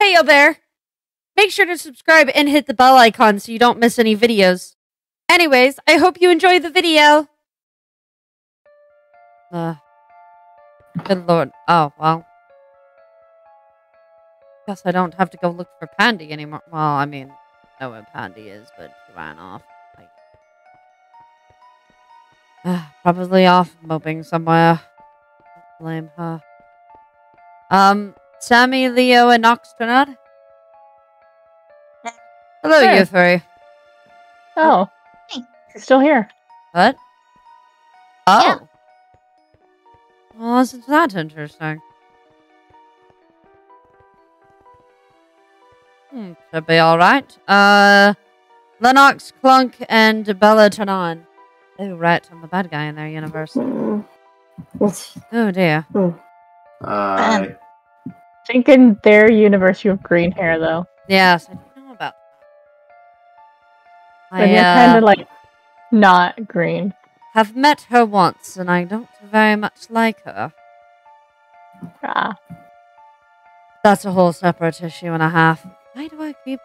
Hey, yo there. Make sure to subscribe and hit the bell icon so you don't miss any videos. Anyways, I hope you enjoy the video. Uh, good lord. Oh, well. Guess I don't have to go look for Pandy anymore. Well, I mean, I know where Pandy is, but she ran off. Like, uh, probably off moping somewhere. Blame her. Um, Sammy, Leo, and Oxtronod? Hello, Sure. you three. Oh. Hey. You're still here. What? Oh. Yeah. Well, isn't that interesting? Hmm, should be alright. Uh, Lennox, Clunk, and Bella Tanan. Oh, right, I'm the bad guy in their universe. Mm. Oh, dear. Uh, I think in their universe you have green hair though. Yes, I do know about that. But I you're uh, kind of like not green. have met her once, and I don't very much like her. Ah. That's a whole separate issue and a half. Why do I keep...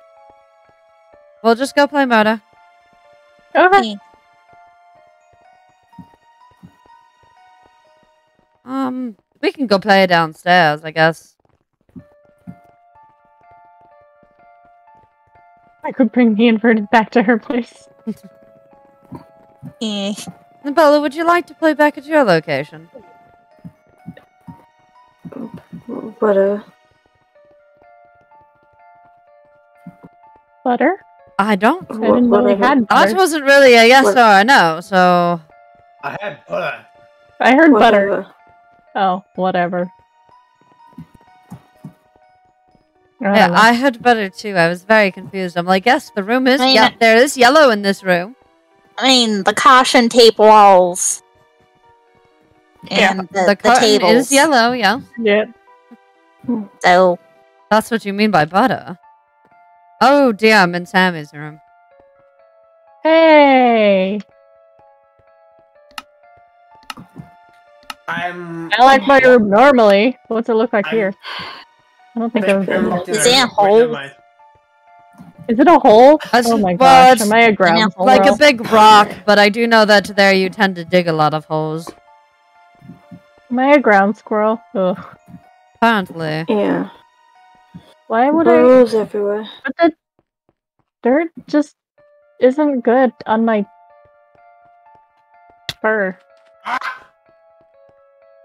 We'll just go play murder. Okay. Um, we can go play downstairs, I guess. I could bring the inverted back to her place. Eh. Bella, would you like to play back at your location? But uh, Butter? I don't. I didn't know they whatever. had That butter. wasn't really a yes What- or a no, so... I had butter. I heard butter. Oh, whatever. Yeah. I oh, heard butter too. I was very confused. I'm like, yes, the room is... I mean, Yeah, there is yellow in this room. I mean, the caution tape walls. Yeah, And the, The the, curtain tables. is yellow, yeah. yeah. So, That's what you mean by butter. Oh dear, I'm in Sammy's room. Hey! I'm. I like my room normally. What's it look like I'm- here? I don't think I've been there. Is it a hole? Oh Is it a hole? That's- oh my gosh, am I a ground hole. Like a big rock, but I do know that there you tend to dig a lot of holes. Am I a ground squirrel? Ugh. Apparently. Yeah. Why would I? Burrows everywhere. But the dirt just isn't good on my fur.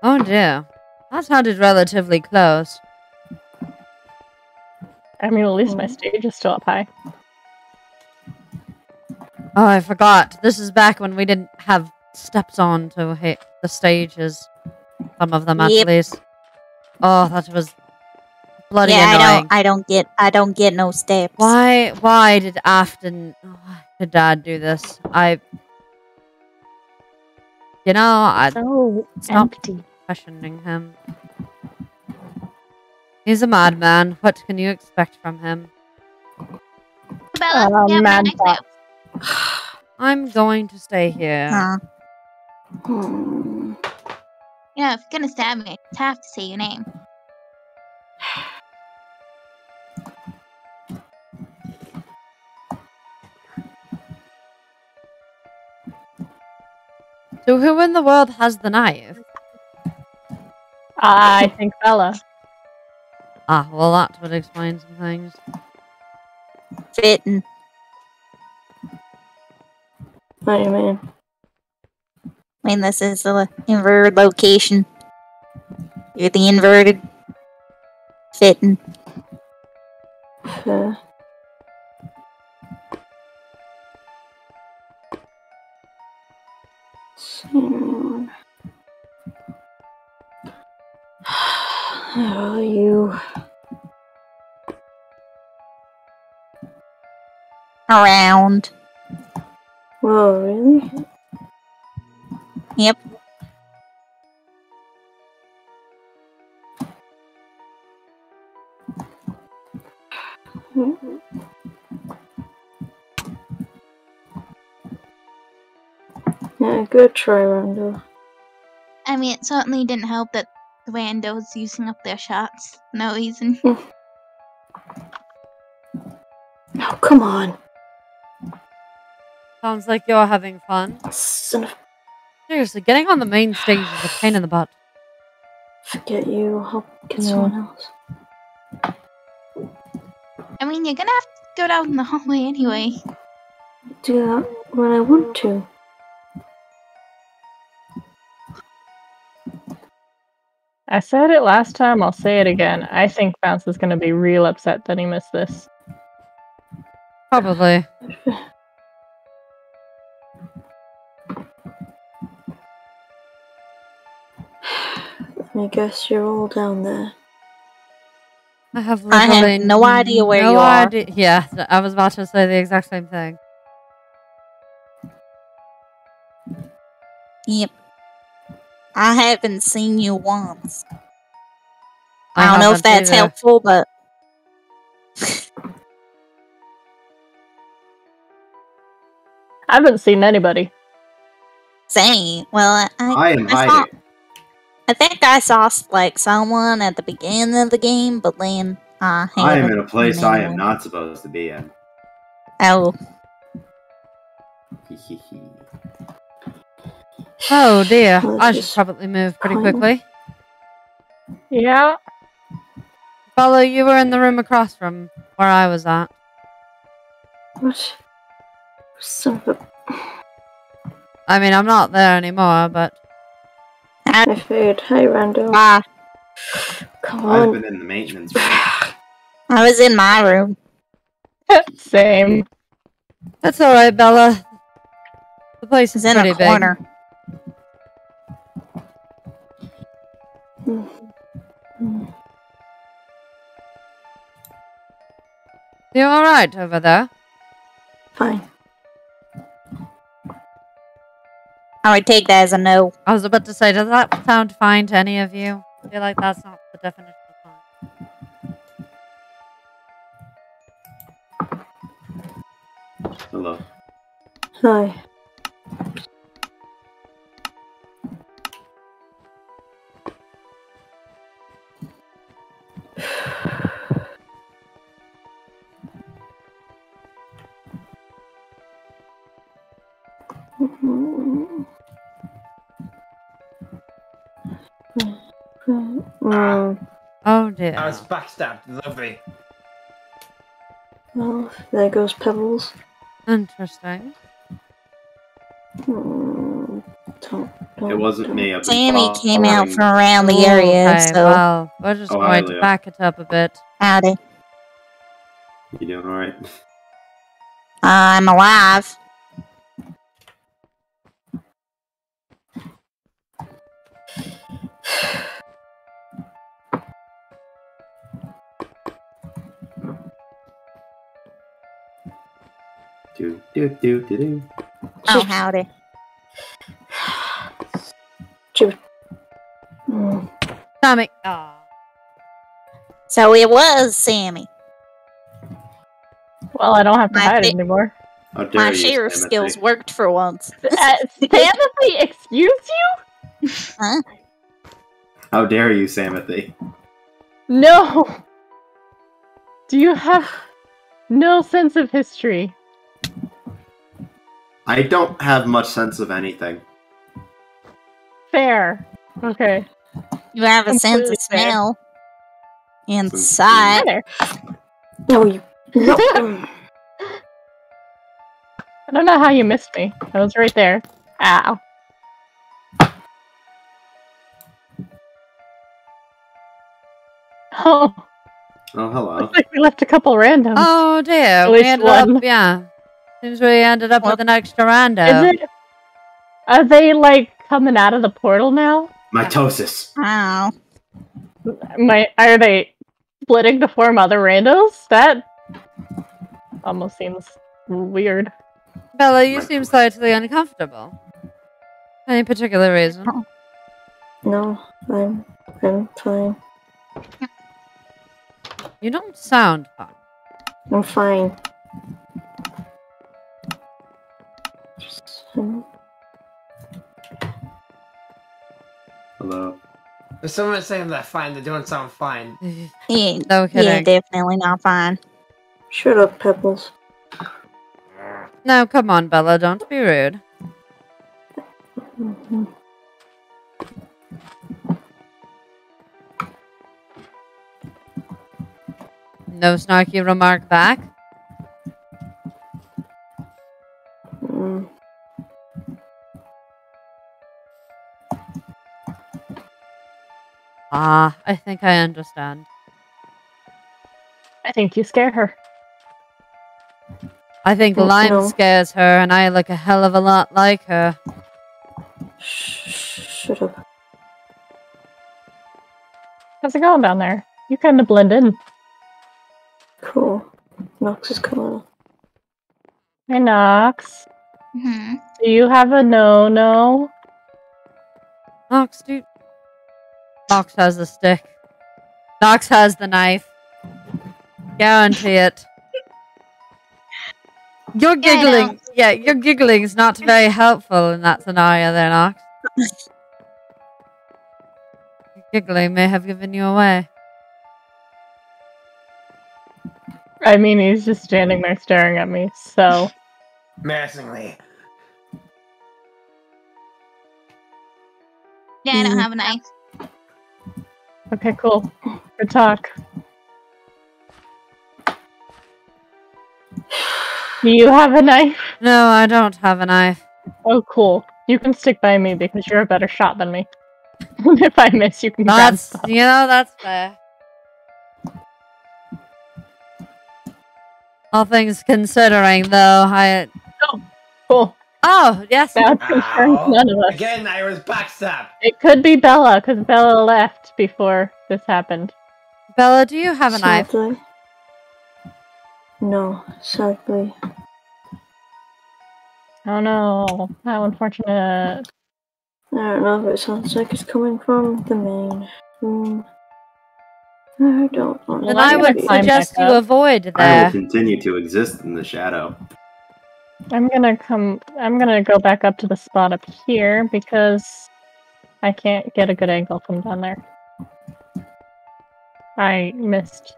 Oh dear. That sounded relatively close. I mean, at least my Mm. stage is still up high. Oh, I forgot. This is back when we didn't have steps on to hit the stages. Some of them, at Yep. least. Oh, that was bloody yeah, I don't, I don't get, I don't get no steps. Why? Why did Afton? Why did Dad do this? I. You know, I So Stop. empty. questioning him. He's a madman. What can you expect from him? Bella, Oh, yeah, man, next I'm going to stay here. Huh. Hmm. You know, if you're gonna stab me, I just have to say your name. So who in the world has the knife? I think Bella. Ah, well, that would explain some things. Fitting. What do you mean? I mean, this is the inverted location. You're the inverted. Fitting. Uh, see? Oh, you. Around. Whoa, really? Yep. Yeah, good try, Rando. I mean, it certainly didn't help that the randos using up their shots for no reason. Oh, come on. Sounds like you're having fun. Seriously, getting on the main stage is a pain in the butt. forget you. I'll get Yeah. someone else. I mean, you're gonna have to go down in the hallway anyway. Do that when I want to. I said it last time, I'll say it again. I think Bounce is going to be real upset that he missed this. Probably. I guess you're all down there. I have I have no idea where no you are. idea- Yeah, I was about to say the exact same thing. Yep. I haven't seen you once. I, I don't know if that's either. helpful, but I haven't seen anybody. same. Well, I, I, I am I saw- hiding. I think I saw like someone at the beginning of the game, but then uh, I am in a place I am not supposed to be in. Oh, Oh dear, I should probably move pretty quickly. Yeah. Follow, you were in the room across from where I was at. What? Son of a. I mean, I'm not there anymore, but I food. Hey, Randall. ah, Come I've on. been in the maintenance room. I was in my room. Same. that's all right, Bella. The place is in pretty a corner. big. You all right over there? Fine. I would take that as a no. I was about to say, does that sound fine to any of you? I feel like that's not the definition of fine. Hello. Hi. I was backstabbed. Lovely. well, there goes Pebbles. Interesting. Mm, don't, don't, It wasn't don't. me. I've been Sammy came out from around the area, Okay, so well, we're just Oh, going to Alia. back it up a bit. howdy. You doing alright? I'm alive. Do do do do do. Oh, howdy. Mm, Sammy. Oh. So it was Sammy. Well, I don't have to My hide fa- anymore. How dare My you, sheriff Timothy. skills worked for once. Uh, Timothy, excuse you? Huh? How dare you, Samothy? No. Do you have no sense of history? I don't have much sense of anything. Fair. Okay. You have a sense Completely of fair. smell and sight. Fair. no, you. No. I don't know how you missed me. I was right there. Ow. Oh, Oh, hello. looks like we left a couple randoms. Oh dear. At We least ended one. up, yeah. Seems we ended up Well- with an extra rando. Is it? Are they like coming out of the portal now? Mitosis. Oh, My, are they splitting to form other randos? That almost seems weird. Bella, you seem slightly uncomfortable. Any particular reason? Oh. No, I'm. I'm fine. You don't sound fine. I'm fine. Hello. If someone's saying they're fine, they're doing something fine. Yeah, No yeah, definitely not fine. Shut up, Pebbles. No, come on, Bella. Don't be rude. No snarky remark back. Ah, I think I understand. I think you scare her. I think Well, Lime no. scares her, and I look a hell of a lot like her. Shh, shut up. How's it going down there? You kind of blend in. Cool. Nox is coming. Hey, Nox. hmm Do you have a no-no? Nox, dude. Nox has the stick. Nox has the knife. Guarantee it. You're Yeah, I know. giggling. Yeah, your giggling is not very helpful in that scenario there, Nox. Your giggling may have given you away. I mean, he's just standing there staring at me, so. Menacingly. Yeah, I don't Mhm. have a knife. Okay, cool. Good talk. Do you have a knife? No, I don't have a knife. Oh, cool. You can stick by me because you're a better shot than me. if I miss, you can grab That's you know that's fair. All things considering, though, I oh, Cool. Oh yes, Now it concerns Ow. none of us. Again, I was backstabbed. It could be Bella because Bella left before this happened. Bella, do you have a knife? Sadly. No, sadly. Oh no, how unfortunate. I don't know if it sounds like it's coming from the main room. I don't want Then I would gonna suggest you up. avoid I will continue to exist in the shadow. I'm gonna come. I'm gonna go back up to the spot up here because I can't get a good angle from down there. I missed.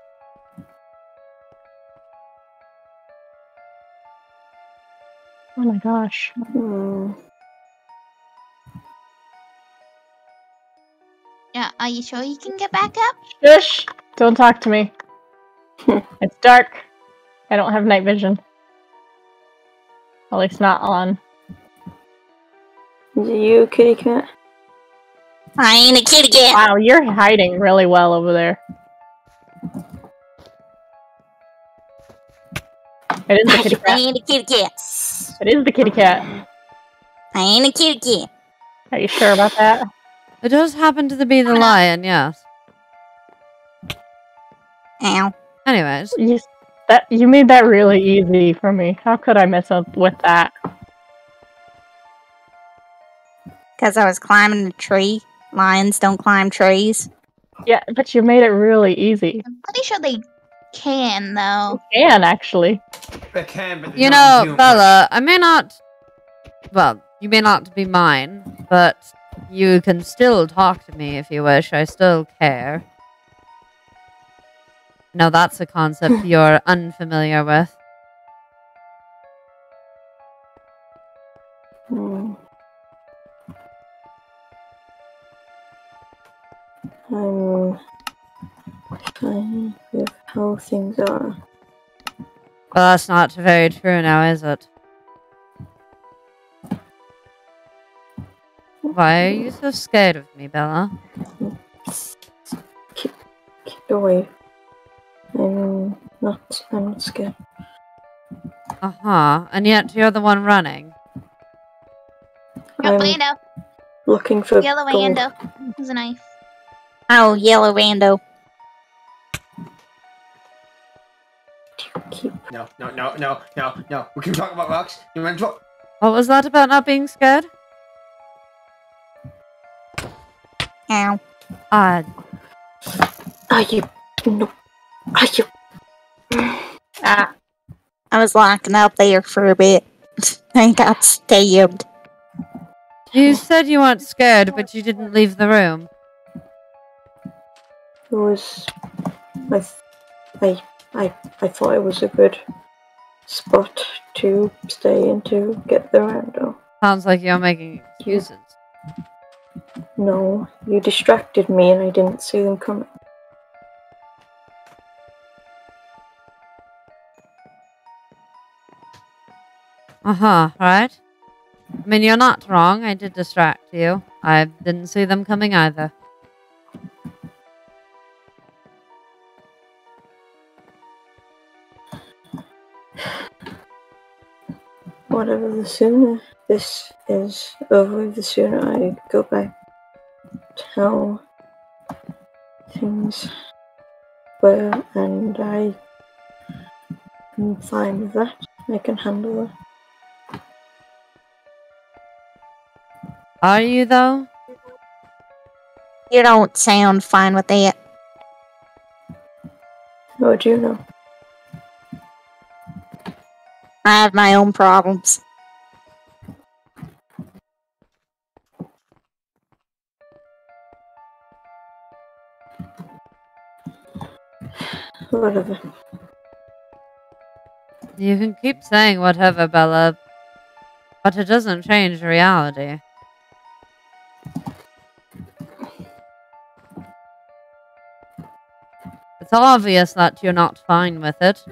Oh my gosh. Hmm. Yeah, are you sure you can get back up? Shush! Don't talk to me. it's dark. I don't have night vision. At least not on. Is it you, kitty cat? I ain't a kitty cat. Wow, you're hiding really well over there. It is the kitty cat. I cat. ain't a kitty cat. It is the kitty cat. I ain't a kitty cat. Are you sure about that? It does happen to be the lion, yes. Ow. Anyways, You s- that you made that really easy for me. How could I mess up with that? Because I was climbing a tree. Lions don't climb trees. Yeah, but you made it really easy. I'm pretty sure they can, though. You can actually. They can, but they you know, do much. Bella, I may not. Well, you may not be mine, but you can still talk to me if you wish. I still care. No, that's a concept you're unfamiliar with. Hmm. I'm fine with how things are. Well, that's not very true now, is it? Why are you so scared of me, Bella? Keep, Keep away. I'm not. I'm not scared. Uh huh. And yet you're the one running. Yellow I'm Rando. looking for Yellow gold. Rando. There's a knife. Oh, yellow rando. Keep. No, no, no, no, no, no. We can talk about rocks. You want to talk? What was that about not being scared? Ow. Uh, Are you? No. Are you? Ah, I was locking up there for a bit. I got stabbed. you said you weren't scared, but you didn't leave the room. it was. I, I, I, I thought it was a good spot to stay in to get the rando. Sounds like you're making excuses. No, you distracted me and I didn't see them coming. Uh huh, right? I mean, you're not wrong. I did distract you. I didn't see them coming either. Whatever, the sooner this is over, the sooner I go back to how things were, and I am fine with that. I can handle it. Are you, though? You don't sound fine with it. How do you know? I have my own problems. Whatever. You can keep saying whatever, Bella, but it doesn't change reality. It's obvious that you're not fine with it.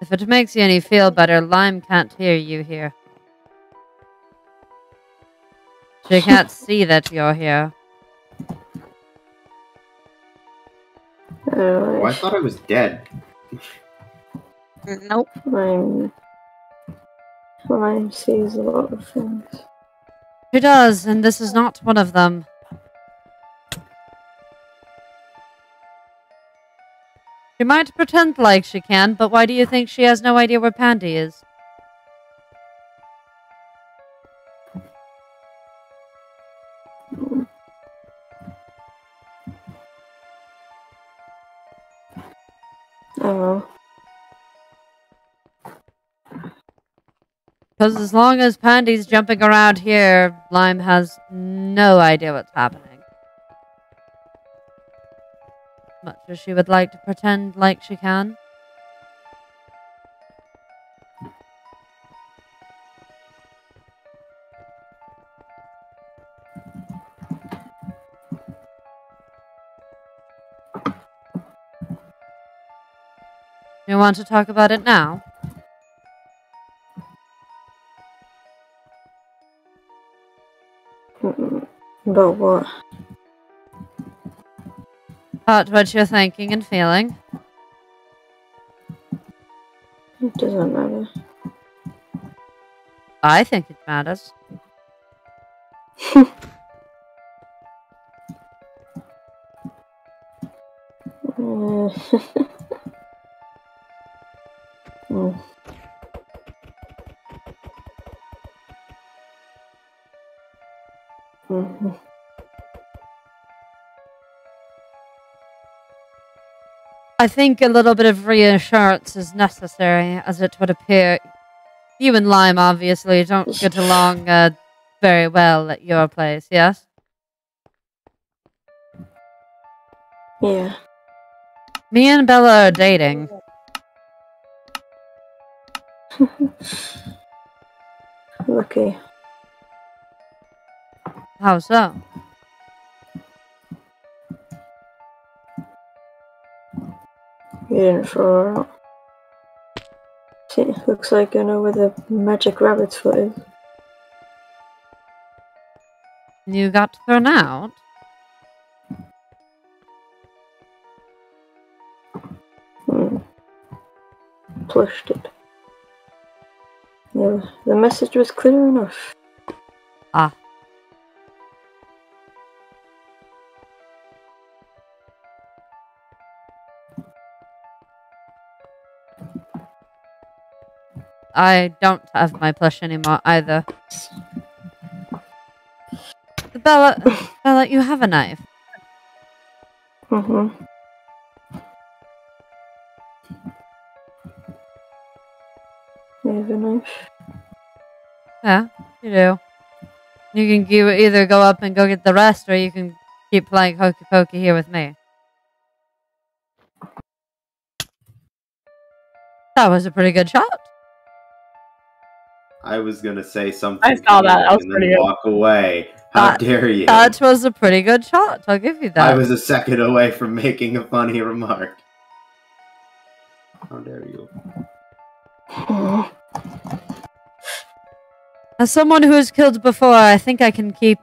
If it makes you any feel better, Lime can't hear you here. She can't see that you're here. Oh, oh, I thought I was dead. Nope. I'm. Lime sees a lot of things. Who does, and this is not one of them. She might pretend like she can, but why do you think she has no idea where Pandy is? Because as long as Pandy's jumping around here, Lime has no idea what's happening. Much as she would like to pretend like she can. You want to talk about it now? But what? About what you're thinking and feeling. It doesn't matter. I think it matters. I think a little bit of reassurance is necessary, as it would appear. You and Lime obviously don't get along uh, very well at your place, yes? Yeah. Me and Bella are dating. Lucky. How so? You didn't throw her out. See, looks like I know where the magic rabbit's foot is. You got thrown out? Hmm. Plushed it. Yeah, the message was clear enough. Ah. I don't have my plush anymore either. Bella, Bella, you have a knife. Mm-hmm. You have a knife? Yeah, you do. You can either go up and go get the rest, or you can keep playing hokey pokey here with me. That was a pretty good shot. I was gonna say something. I saw that. That was and pretty then walk away. How That- dare you? That was a pretty good shot. I'll give you that. I was a second away from making a funny remark. How dare you? As someone who has killed before, I think I can keep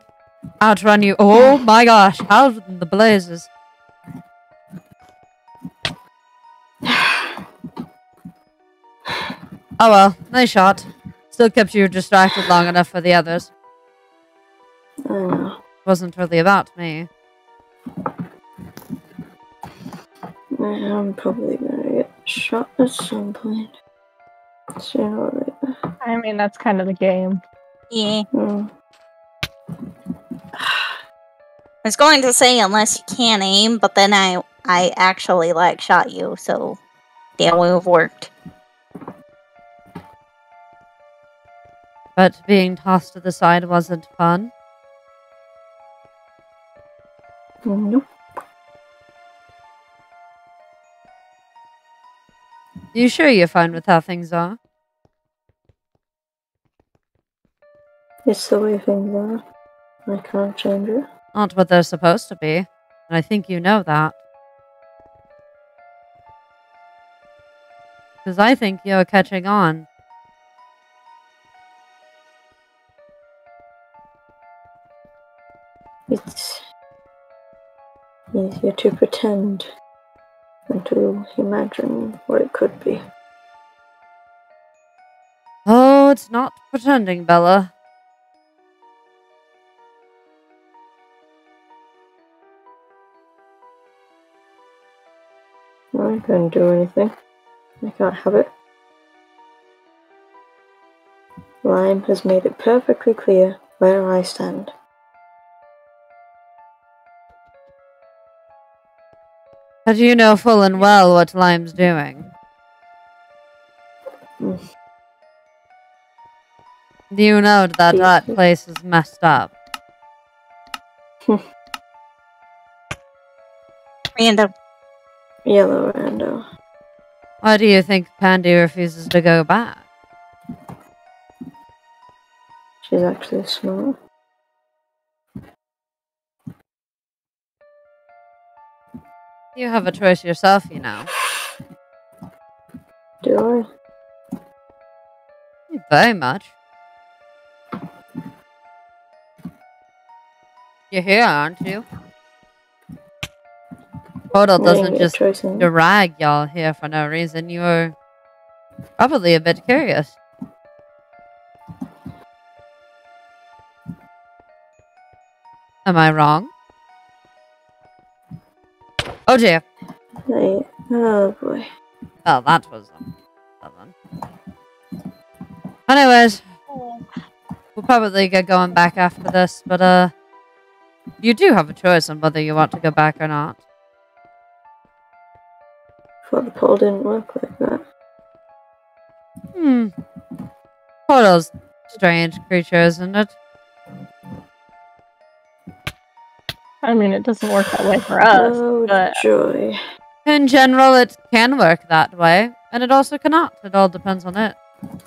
outrun you. Oh my gosh, in the blazes. Oh well, nice shot. Still kept you distracted long enough for the others. I know. Wasn't really about me. I'm probably gonna get shot at some point. Sooner or later. I mean, that's kind of the game. Yeah. Mm. I was going to say unless you can't aim, but then I I actually like shot you, so that would have worked. But being tossed to the side wasn't fun. Nope. You sure you're fine with how things are? It's the way things are. I can't change it. Not what they're supposed to be. And I think you know that. Because I think you're catching on. It's easier to pretend than to imagine what it could be. Oh, it's not pretending, Bella. I couldn't do anything. I can't have it. Lime has made it perfectly clear where I stand. But you know full and well what Lime's doing. Mm. You know that that place is messed up. Random. Yellow Rando. Why do you think Pandy refuses to go back? She's actually smart. You have a choice yourself, you know. Do I? Very much. You're here, aren't you? I doesn't just choice in it. drag y'all here for no reason. You were probably a bit curious. Am I wrong? Oh dear. Oh boy. Well, that was um, something. Anyways, we'll probably get going back after this, but uh, you do have a choice on whether you want to go back or not. Thought the poll didn't work like that. Hmm. Portal's strange creature, isn't it? I mean, it doesn't work that way for us. oh but- joy. In general, it can work that way, and it also cannot. It all depends on it.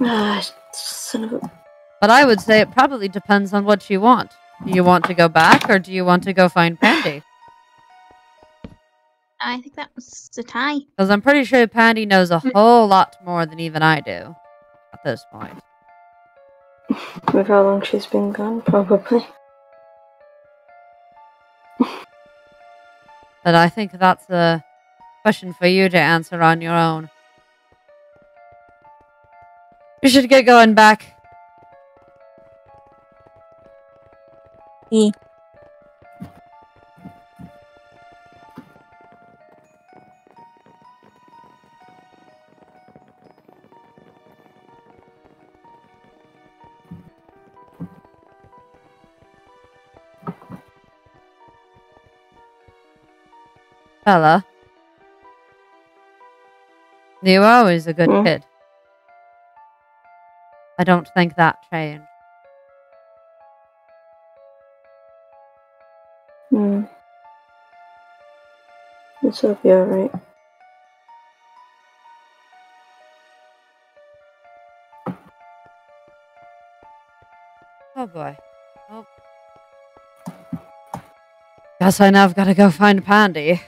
Ah, son of a. But I would say it probably depends on what you want. Do you want to go back, or do you want to go find Pandy? I think that was a tie. Because I'm pretty sure Pandy knows a whole lot more than even I do at this point. With how long she's been gone, probably. But I think that's a question for you to answer on your own. We should get going back. Yeah. Bella. You were always a good kid. I don't think that changed. Hmm. This will be alright. Oh boy. Oh. Guess I now have got to go find Pandy.